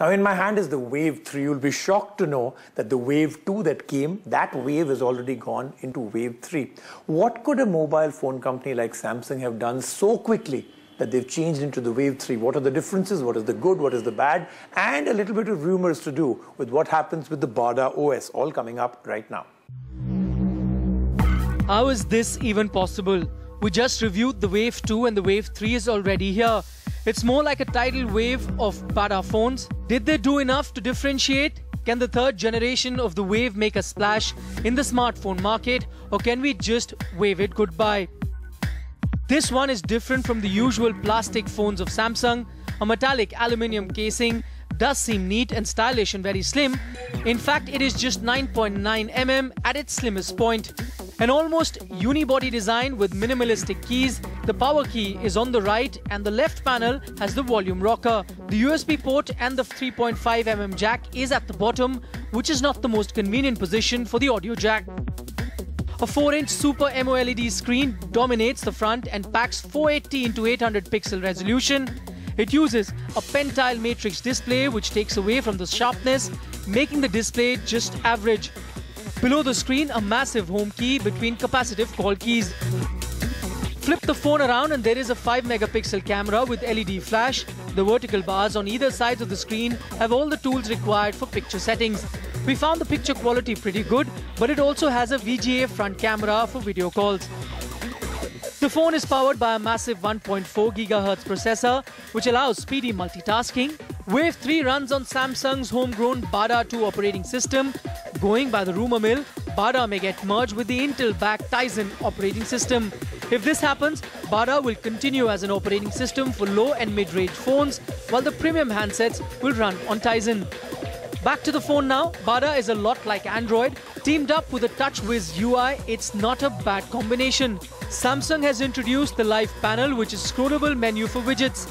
Now, in my hand is the Wave 3. You'll be shocked to know that the Wave 2 that came, that wave has already gone into Wave 3. What could a mobile phone company like Samsung have done so quickly that they've changed into the Wave 3? What are the differences? What is the good? What is the bad? And a little bit of rumors to do with what happens with the Bada OS, all coming up right now. How is this even possible? We just reviewed the Wave 2 and the Wave 3 is already here. It's more like a tidal wave of Bada phones. Did they do enough to differentiate? Can the third generation of the Wave make a splash in the smartphone market or can we just wave it goodbye? This one is different from the usual plastic phones of Samsung. A metallic aluminium casing does seem neat and stylish and very slim. In fact, it is just 9.9 mm at its slimmest point. An almost unibody design with minimalistic keys, the power key is on the right and the left panel has the volume rocker. The USB port and the 3.5mm jack is at the bottom, which is not the most convenient position for the audio jack. A 4-inch Super AMOLED screen dominates the front and packs 480 into 800 pixel resolution. It uses a pentile matrix display which takes away from the sharpness, making the display just average. Below the screen, a massive home key between capacitive call keys. Flip the phone around and there is a 5 megapixel camera with LED flash. The vertical bars on either sides of the screen have all the tools required for picture settings. We found the picture quality pretty good, but it also has a VGA front camera for video calls. The phone is powered by a massive 1.4 GHz processor, which allows speedy multitasking. Wave 3 runs on Samsung's homegrown Bada 2 operating system. Going by the rumor mill, Bada may get merged with the Intel-backed Tizen operating system. If this happens, Bada will continue as an operating system for low and mid-range phones, while the premium handsets will run on Tizen. Back to the phone now. Bada is a lot like Android. Teamed up with a TouchWiz UI, it's not a bad combination. Samsung has introduced the Live panel, which is scrollable menu for widgets.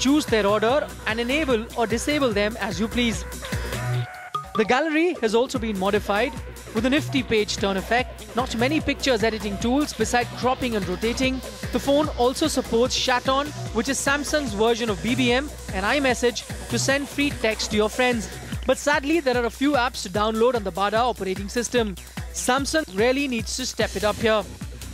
Choose their order and enable or disable them as you please. The gallery has also been modified with a nifty page turn effect, not many pictures editing tools beside cropping and rotating. The phone also supports ChatON, which is Samsung's version of BBM and iMessage to send free text to your friends. But sadly, there are a few apps to download on the Bada operating system. Samsung really needs to step it up here.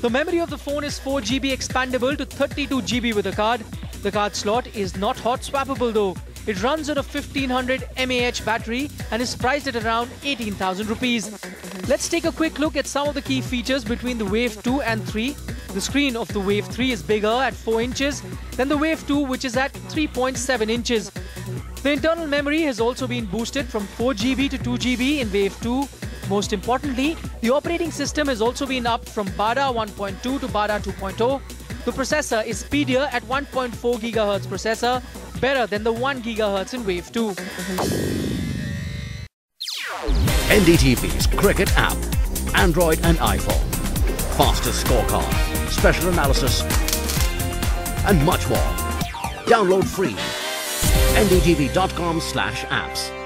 The memory of the phone is 4GB expandable to 32GB with a card. The card slot is not hot swappable though. It runs on a 1500 mAh battery and is priced at around 18,000 rupees. Let's take a quick look at some of the key features between the Wave 2 and 3. The screen of the Wave 3 is bigger at 4 inches than the Wave 2 which is at 3.7 inches. The internal memory has also been boosted from 4GB to 2GB in Wave 2 most importantly, the operating system has also been upped from Bada 1.2 to Bada 2.0. The processor is speedier at 1.4 GHz processor, better than the 1 GHz in Wave 2. NDTV's cricket app, Android and iPhone, fastest scorecard, special analysis, and much more. Download free. ndtv.com slash apps.